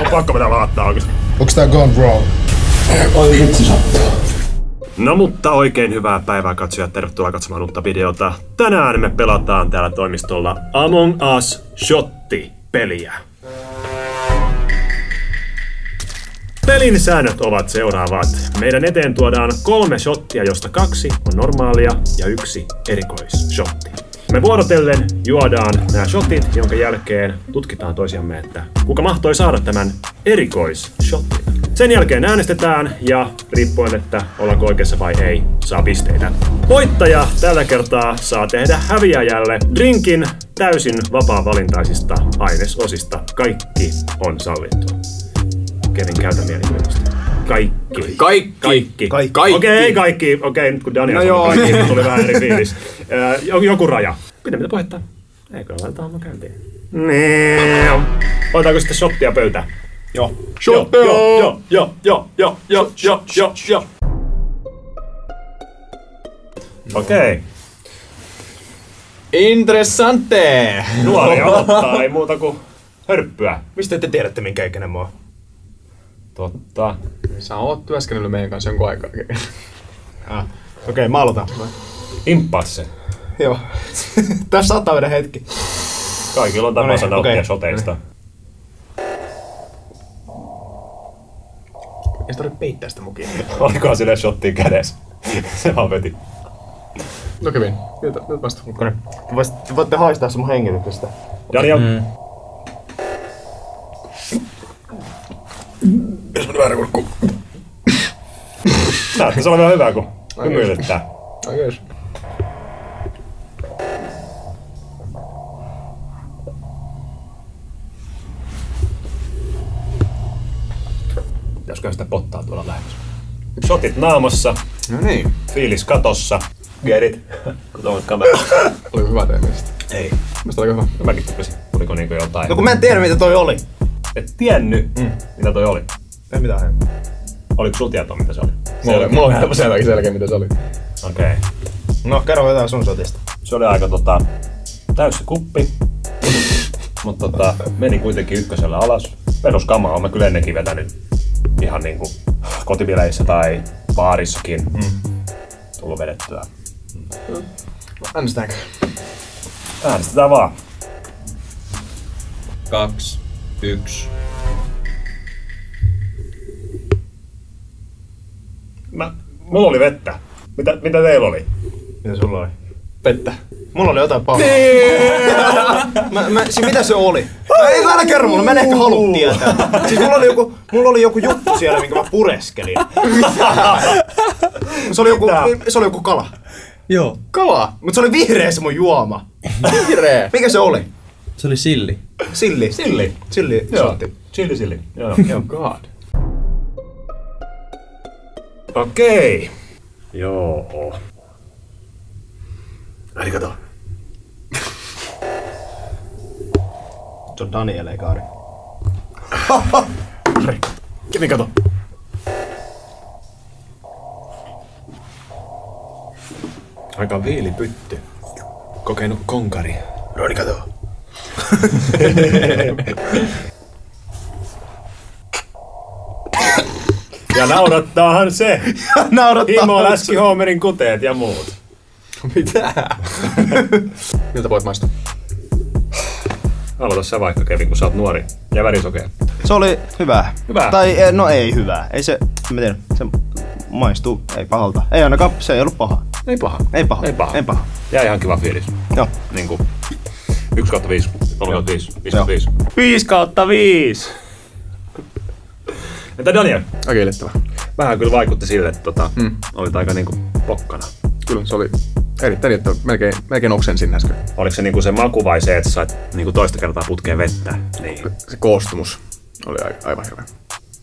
on pakko mennä laattaa oikeesti. Onks tää gone wrong? Oi vitsi sattuu. No mutta oikein hyvää päivää katsojat, tervetuloa katsomaan uutta videota. Tänään me pelataan täällä toimistolla Among Us Shotti-peliä. Pelin säännöt ovat seuraavat. Meidän eteen tuodaan kolme shottia, josta kaksi on normaalia ja yksi erikoisshotti. Me vuorotellen juodaan nämä shotit, jonka jälkeen tutkitaan toisiamme, että kuka mahtoi saada tämän erikoisshotin. Sen jälkeen äänestetään ja riippuen, että ollaanko oikeassa vai ei, saa pisteitä. Voittaja tällä kertaa saa tehdä häviäjälle drinkin täysin vapaa-valintaisista ainesosista. Kaikki on sallittu. Kevin, käytä mielikuvitusta. Kaikki. Kaikki. Kaikki. Kaikki. Okei, ei kaikki. Okei, nyt kun Daniel No sanoi joo. kaikki, niin tuli vähän eri fiilis. Joku raja. Pidemmittä puhetta. Eikö laitetaan mä käyntiin? Nee. Otetaanko sitten shottia pöytään? Joo. Joo, joo, joo, joo, joo, joo, joo, joo, joo, joo. Okei. Interessante! Nuori aloittaa, ei muuta kuin hörppyä. Mistä te tiedätte, minkä ikäinen mä oon? Totta. Sä oot työskennellyt meidän kanssa jonkun aikaa. Ah. Okei, okay, mä aloitan. Impasse. Joo. Tässä saattaa mennä hetki. Kaikilla on No tapansa nauttia okei. shoteista. Ei sitä tarvitse peittää sitä mukia. Olikohan sille shottiin kädessä? Se vaan veti. No Kevin, nyt, nyt vasta. Okei. Te voitte haistaa se mun hengitystä. Daniel, näyttäisi olevan hyvä, kun hymyilyttää. Ai jees. Pitäisikö sitä pottaa tuolla lähellä? Shotit naamassa, No niin. fiilis katossa. Get it? Kutomat kamera. Oli hyvä teemistä. Ei. Mistä oli hyvä? Mäkin tykkäsin. Tuliko niinku jotain? No kun mä en tiedä, mitä toi oli. Et tiennyt, mm. mitä toi oli. Ei mitään. Oliko sulla tietoa, mitä se oli? Mulla oli, mulla oli helppo selväkin selkeä, mitä se oli. Okei. Okay. No, kerro jotain sun sotista. Se oli aika tota, täysi kuppi. Mutta tota, meni kuitenkin ykkösellä alas. Peruskamaa on mä kyllä ennenkin vetänyt ihan niinku kotibileissä tai baarissakin. Mm. Tullut vedettyä. Äänestetäänkö? Äänestetään vaan. Kaksi, yksi. Mä, mulla oli vettä. Mitä, mitä teillä oli? Mitä sulla oli? Vettä. Mulla oli jotain pahaa. mä, mä, siis mitä se oli? Mä, ei älä kerro mulle, mä en ehkä halua tietää. Siis mulla oli joku, mulla oli joku juttu siellä, minkä mä pureskelin. se, oli joku, se oli joku kala. Joo, Kala? Mutta se oli vihreä se mun juoma. Vihreä. Mikä se oli? se oli silli. Silli. Silli. Silli. Joo. Chili silli. Joo. Oh god. Okei. Joo. Ai kato. Se on Daniel, eikä Ari. Kevin kato. Aika viilipytty. Kokenut konkari. Roni, kato. Ja naurattaahan se. Naurattaa. Imo läski Homerin kuteet ja muut. Mitä? Miltä voit maistua? Aloita sä vaikka Kevin, kun sä oot nuori ja värisokea. Se oli hyvää. Hyvää? Tai eh, no ei hyvää. Ei se, mä tiedän, se maistuu, ei pahalta. Ei ainakaan, se ei ollut paha. Ei paha. Ei paha. Ei paha. Ei paha. Jää ihan kiva fiilis. Joo. Niinku 1 kautta 5, 3 kautta 5, 5 Joo. kautta 5. 5 kautta 5. Entä Daniel? Aika iljettävä. Vähän kyllä vaikutti sille, että tota, Mm. olit aika niinku pokkana. Kyllä, se oli erittäin iljettävä. Melkein, melkein oksensin äsken. Oliko se niinku se maku vai se, että sait niinku toista kertaa putkeen vettä? Niin. Se koostumus oli aivan hirveä.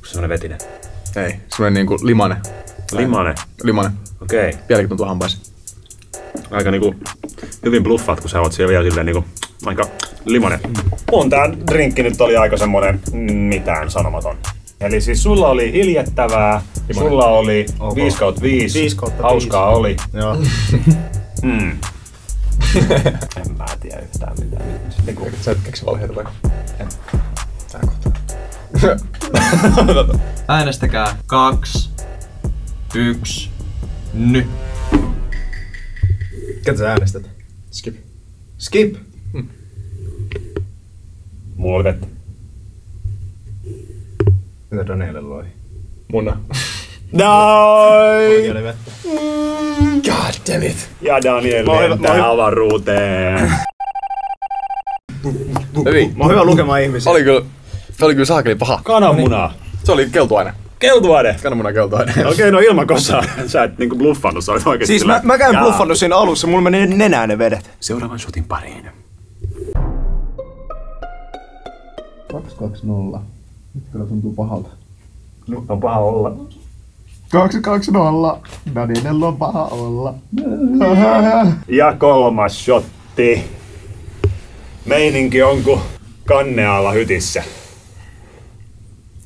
Semmonen vetinen. Ei, semmoinen niinku limane. Limane. Limane. Okei. Okay. Vieläkin tuntuu hampaisiin. Aika niinku hyvin bluffaat, kun sä oot siellä vielä silleen niinku aika limonen. Mun tää drinkki nyt oli aika semmonen mitään sanomaton. Eli siis sulla oli hiljettävää, sulla oli 5 kautta 5, 5 kautta hauskaa oli. Joo. Mm. en mä tiedä yhtään mitään. Niinku, Sä et keksi valheita vai? Äänestäkää kaksi, yksi, nyt. Ketä sä äänestät? Skip. Skip. Mulla oli vettä. Mitä Danielilla oli? Muna. Vettä. God damn it. Ja Daniel Mä mä lentää avaruuteen. Hyvin. Mä oon hyvä lukemaan ihmisiä. Oli kyllä, oli kyllä saakeli paha. Kananmuna. Se oli keltuaine. Keltuaine. Kananmunan keltuaine. Okei, no ilman kosaa. Sä et niinku bluffannut, sä olit oikeesti Siis mä, sillä- mä käyn Jaa. bluffannut siinä alussa, mulla meni nenään ne vedet. Seuraavan shotin pariin. 220. Nyt kyllä tuntuu pahalta. On paha olla. 220. Daniel on paha olla. Ja kolmas shotti. Meininki on ku kannealla hytissä.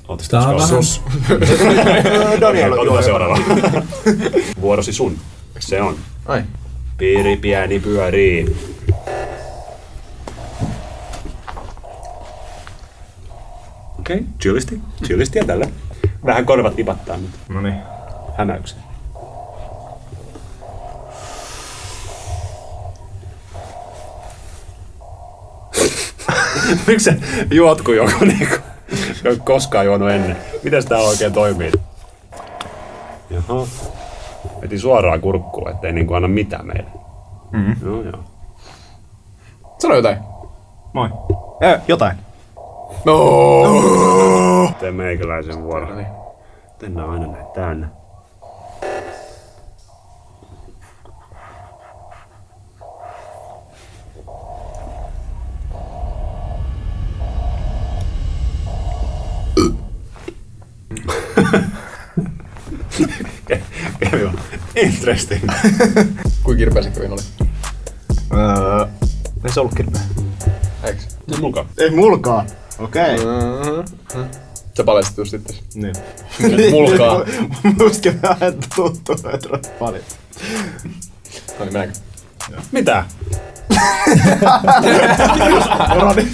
Ootis Tää on vähän- Sus. Daniel juo seuraava. Vuorosi sun. Se on. Ai. Piiri pieni pyörii. Okei, okay, chillisti. Chillisti ja tällä. Vähän korvat tipattaa nyt. No niin. Hämäyksen. Miksi sä juot kuin joku niinku, joka ei koskaan juonut ennen? Miten tää oikein toimii? Jaha. Veti suoraan kurkkuun, ettei niinku anna mitään meille. Mm-hmm. Joo, joo. Sano jotain. Moi. Eh, jotain. No. Tee meikäläisen vuoro. Mennään aina näin tänne. Interesting. Kuinka kirpeä se kävin oli? Öö, ei se ollut kirpeä. Eiks? No mukaan. Ei mulkaa. Okei. Mm-hmm. Se paljastui just sitten. Niin. Mulkaa. Mustakin vähän tuntuu, että on paljon. No niin, mennäänkö? Mitä? Roni.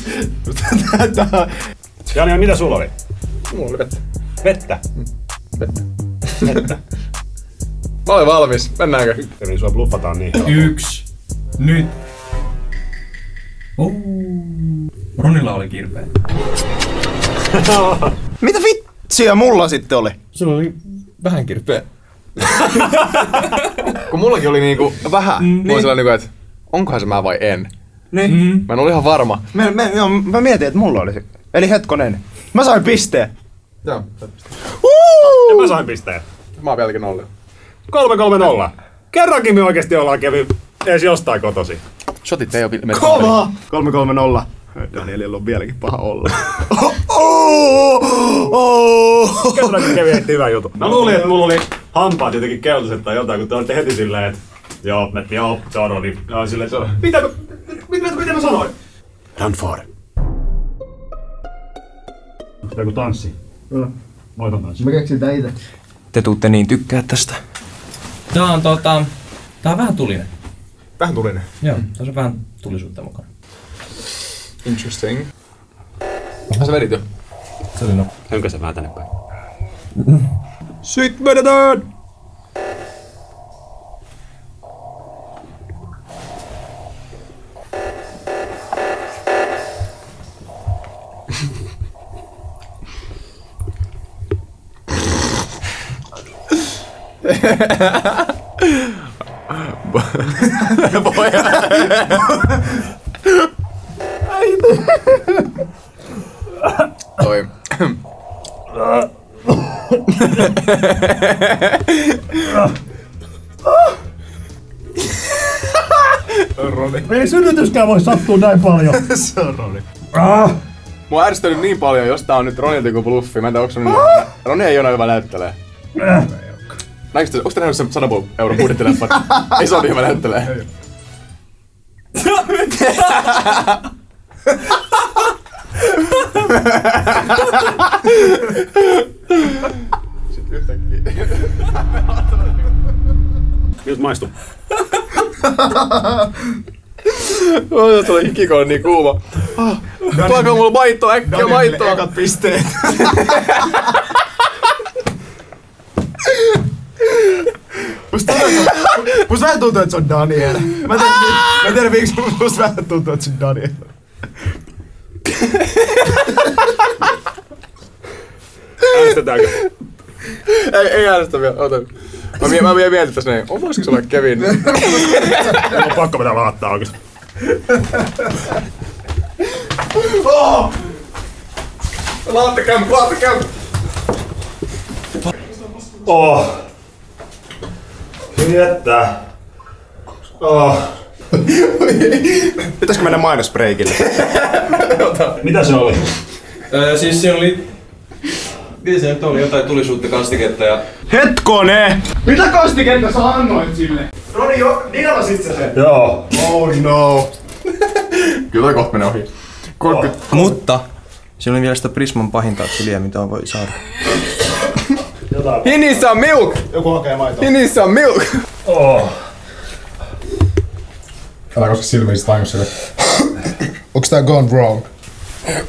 Jani, mitä sulla oli? Mulla oli vettä. Vettä. Vettä. Vettä. Mä olen valmis. Mennäänkö? Eli sua bluffataan niin. Yksi, nyt. Oh. Ronilla oli kirpeä. Mitä vitsiä mulla sitten oli? Sulla oli vähän kirpeä. Kun mullakin oli niinku... Vähän. Niin. Olin sellainen niinku, että onkohan se mä vai en. Niin. Mm. Mä en ollut ihan varma. Mä, mä, joo, mä mietin, että mulla oli se. Eli hetkonen. Mä sain pisteen. Joo. Ja mä sain pisteen. Mä oon vieläkin nolla. 3-3-0. Kerrankin me oikeesti ollaan kävi edes jostain kotosi. Shotit ei oo mennyt. Kova! 330. Danielilla on vieläkin paha olla. oh, oh, oh. Kerrankin kävi heti hyvä juttu. Mä luulin, että mulla oli hampaat jotenkin keltaiset tai jotain, kun te olitte heti silleen, että joo, mä joo, se on Roni. Ja on silleen, että mitä, mitä, mitä, mitä mä sanoin? Run for. Joku tanssi. Voiton tanssi. Mä keksin tää itse. Te tuutte niin tykkää tästä. Tää on tota... Tää on vähän tulinen. Vähän tulinen. Joo, tässä on vähän tulisuutta mukana. Interesting. Sä vedit jo. Se oli no. Hönkä sä vähän tänne päin? Sitten vedetään! Toi. Ei synnytyskään voi sattua näin paljon. Se on Roni. Mua on ärsyttänyt niin paljon, jos tää on nyt Ronilta joku bluffi. Mä en tiedä, onko Roni... Roni ei ole hyvä näyttelee. Näinkö te, onko te nähnyt sen 100 euron budjettileffat? ei se ole niin hyvä näyttelee. Sitten yhtäkkiä. Miltä maistuu? Oh, tulee hiki, kun on niin kuuma. Tuokaa mulla maitoa, äkkiä maitoa. Ekat pisteet. Musta tuntuu, että se on- musta vähän tuntuu, että se on Daniel. Mä en tiedä, mä miksi, mutta musta vähän tuntuu, että se on Daniel. Äänestetäänkö? Ei, ei äänestä vielä, ota. Mä, mie- mä vielä mietin tässä näin, oh, voisiko se olla Kevin? On pakko pitää laattaa oikeesti. Laatte kämp, laatte kämp. Oh. Että. Oh. Pitäisikö mennä mainosbreikille? Mitä se oli? Öö, siis siinä oli... Mitä se nyt oli? Jotain tulisuutta kastiketta ja... Hetkone! Mitä kastiketta sä annoit sille? Roni, jo, nielasit sä sen? Joo. Oh no. Kyllä toi kohta menee ohi. 30. Mutta siinä oli vielä sitä Prisman pahinta chiliä, mitä voi saada. Needs some milk! Joku hakee maitoa. Needs some milk! Oh. Älä koska silmiin vahingossa Onks tää gone wrong?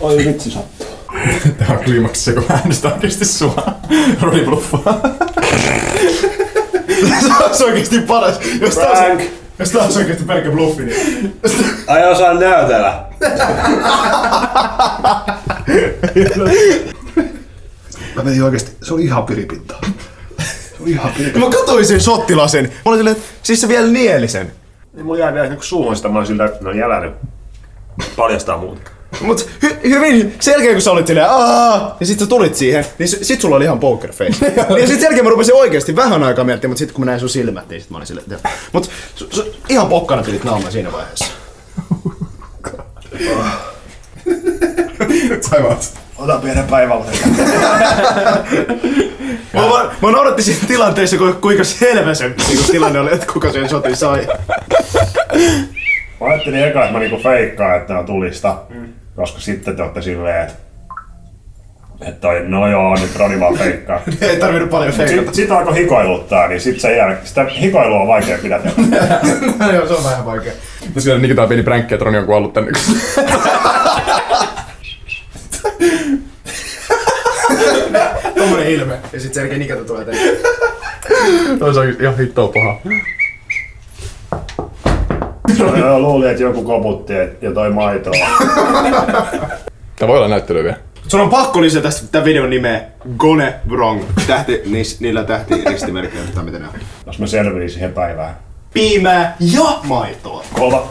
Oi vitsi sattuu. Tää on kliimaksissa, kun äänestä oikeesti sua. Roni bluffaa. Se olisi oikeesti paras. Jos tää olisi, Frank. jos tää olisi oikeesti pelkkä bluffi, niin... Ai osaa näytellä. Mä menin oikeesti, se oli ihan piripintaa. Se oli ihan piripintaa. Mä katsoin sen shottilasen. Mä olin silleen, että siis se vielä nieli sen. Niin mulla jäi vielä niinku suuhun sitä, mä olin silleen, että no jälä nyt. Paljastaa muuta. Mut hy- hyvin, sen jälkeen kun sä olit silleen aah, ja sit sä tulit siihen, niin s- sit sulla oli ihan poker face. niin ja sit sen jälkeen mä rupesin oikeesti vähän aikaa miettimään, mut sit kun mä näin sun silmät, niin sit mä olin silleen, että Mut su- su- ihan pokkana pidit naamaa siinä vaiheessa. Saivat. Ota pienen päivän. Mä, mä, mä nauratti siinä tilanteessa, ku- kuinka selvä se niinku, tilanne oli, että kuka sen shotin sai. Mä ajattelin eka, että mä niinku feikkaan, että ne on tulista. Koska sitten te ootte silleen, että että toi, no joo, nyt Roni vaan feikkaa. Ei tarvinnut paljon feikata. Sitten sit alkoi hikoiluttaa, niin sit sen jälkeen, sitä hikoilua on vaikea pidätellä. Joo, se on vähän vaikea. Ja siellä nikitaan pieni pränkki, että Roni on kuollut tänne. Tommonen ilme. Ja sit sen jälkeen Nikata tulee tänne. Toi se on ihan hittoa paha. Joo, luulin, että joku koputti toi maitoa. Tää voi olla näyttely vielä. Sun on pakko lisätä tämän videon nimeä Gone Wrong. Tähti, niis, niillä tähti ristimerkkeillä tai miten ne on. Jos mä selviin siihen päivään. Piimää ja maitoa. Kova.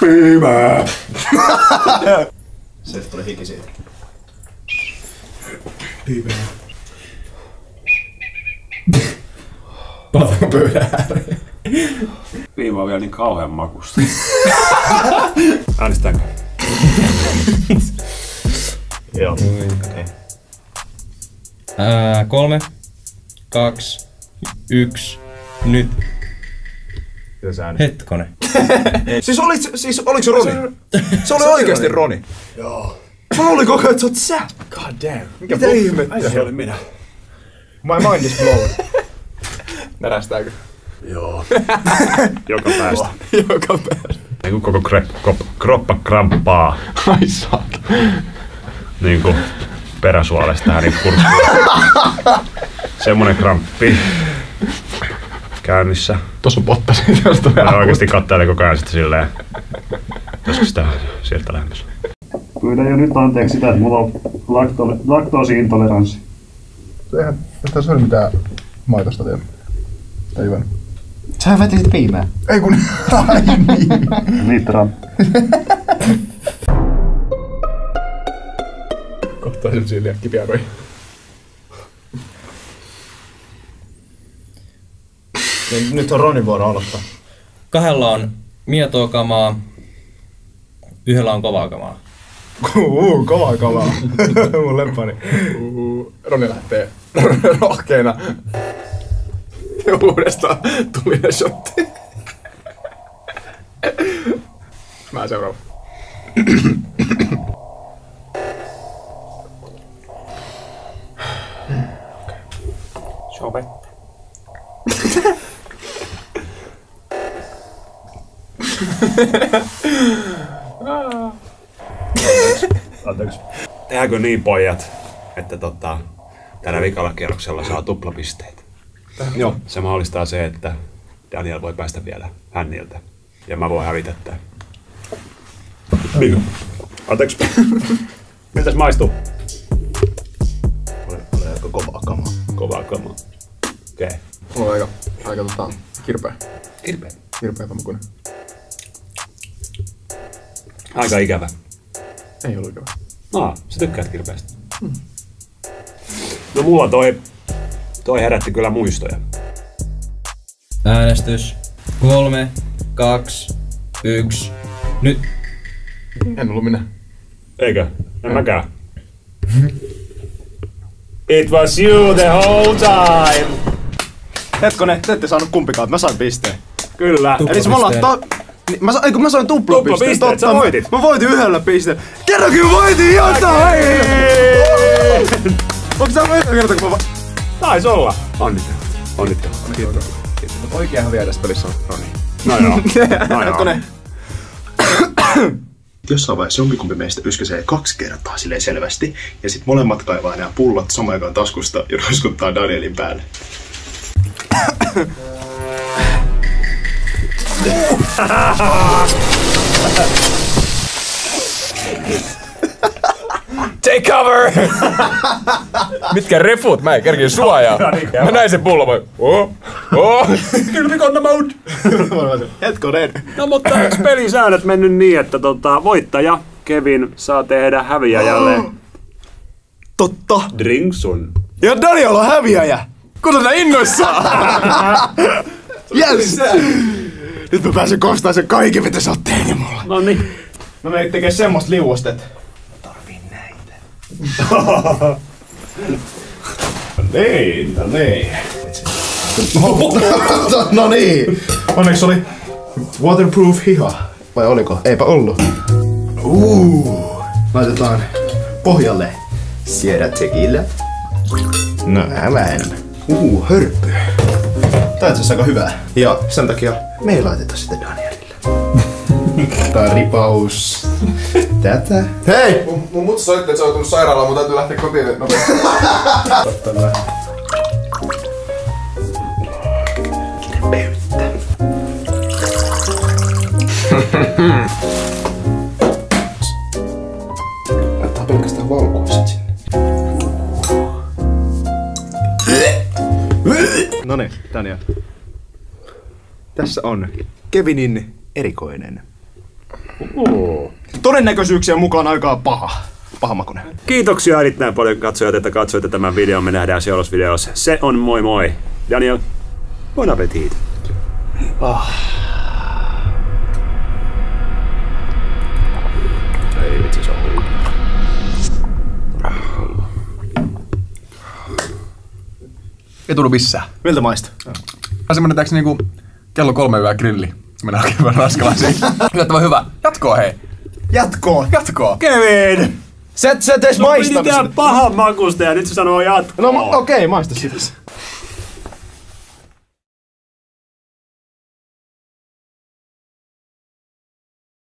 Piimää! Se tuli hiki siitä. Palataanko pöydän ääreen? Piima on vielä niin kauhean makusta. Äänestäänkö? Joo. Ää, kolme, kaksi, yksi, nyt. Hetkonen. Siis, olit, siis oliko se Roni? Se oli oikeesti Roni. Joo. Mä olin koko ajan, että sä oot sä. God damn. Mitä ihmettä? Aika se oli minä. My mind is blown. Närästääkö? Joo. Joka päästä. Joka päivä. Niin kuin koko kre, kop, kroppa kramppaa. Ai saat. Niin kuin peräsuolesta hänen kurkkuun. Semmonen kramppi. Käynnissä. Tossa on pottasi, jos tulee Mä oikeesti kattelen koko ajan sitten silleen. Pitäisikö sitä sieltä lähemmäs? Pyydän jo nyt anteeksi sitä, että mulla on lakto- laktoosiintoleranssi. Eihän tässä ole mitään maitosta vielä. Tai hyvän. Sä vetit piimää. Ei kun... Ai niin. Litran. Kohtaa semmosia liian kipiaroja. Niin, nyt on Ronin vuoro aloittaa. Kahdella on mietoa kamaa, yhdellä on kovaa kamaa. Uu, kovaa kovaa. Mun lemppari. Uhu, Roni lähtee rohkeena. Uudestaan tulinen shotti. Mä seuraava. Anteeksi. Tehdäänkö niin pojat, että tota, tällä vikalla kierroksella saa tuplapisteitä? Joo. Se mahdollistaa se, että Daniel voi päästä vielä hänniltä. Ja mä voin hävitä tää. Niin. Anteeksi. Miltäs maistuu? Oli aika kovaa kamaa. Kovaa kamaa. Okei. Okay. Mulla on aika, aika tota, kirpeä. Kirpeä. Kirpeä makuinen. Aika ikävä. Ei ollut ikävä. Aa, sä tykkäät kirpeästä. No mulla toi, toi herätti kyllä muistoja. Äänestys. Kolme, kaksi, yksi. Nyt. En ollut minä. Eikö? En mäkään. It was you the whole time! Hetkonen, te ette saanut kumpikaan, mä sain pisteen. Kyllä. Eli se me ollaan ta- niin, mä, sa- ei, kun mä sain tuplapisteen. Sä totta. voitit. Mä voitin yhdellä pisteellä. Kerrankin voitin jotain! Onko tää yhtä kertaa, kun mä va- Taisi olla. Onnittelut. Onnittelut. Oikea häviäjä tässä pelissä on Roni. No joo. No joo. Hetkonen. Jossain vaiheessa jompikumpi meistä yskäsee kaksi kertaa silleen selvästi, ja sitten molemmat kaivaa nämä pullot samaan aikaan taskusta ja roiskuttaa Danielin päälle. Take cover! Mitkä refut? Mä en kerkiä suojaa. Mä näin sen pullon. Mä... Oh, oh. Kylmikonna mode. Hetkonen. No mutta eikö pelisäännöt mennyt niin, että tota, voittaja Kevin saa tehdä häviäjälle Totta. drinksun? Ja Daniel on häviäjä. Kuuntele nää innoissaan. yes. Nyt mä pääsen kostaa sen kaiken, mitä sä oot tehnyt mulle. No niin. Mä menen tekee semmoista liuosta, että mä tarviin näitä. Niin, no niin. no niin. Onneksi oli waterproof hiha. Vai oliko? Eipä ollut. Uh, laitetaan pohjalle Sierra Tequila. No älä Uh, hörppy. Tää on aika hyvä. Ja sen takia me ei laiteta sitä Danielille. Tää ripaus. Tätä. Hei! Mun, mun mutsi soitti, että se on tullut sairaalaan, mun täytyy lähteä kotiin nopeasti. Tämä. Laittaa pelkästään valkoiset sinne. No niin, Daniel. Tässä on Kevinin erikoinen. Todennäköisyyksien mukaan aika paha. Pahamakunen. Kiitoksia erittäin paljon katsojat, että katsoitte tämän videon. Me nähdään seuraavassa videossa. Se on moi moi. Daniel, bon appetit. Ei hullu. Ei tullut missään. Miltä maistuu? Mä semmonen tääks niinku kello kolme yöä grilli. Se menee hakemaan raskalaisiin. Yllättävän hyvä. Jatkoa hei. Jatkoon! Jatkoa. Kevin! Sä et, sä et edes Piti maistanut sitä. pahan makusta ja nyt se sanoo jatkoa. No okei, okay, maista sitä.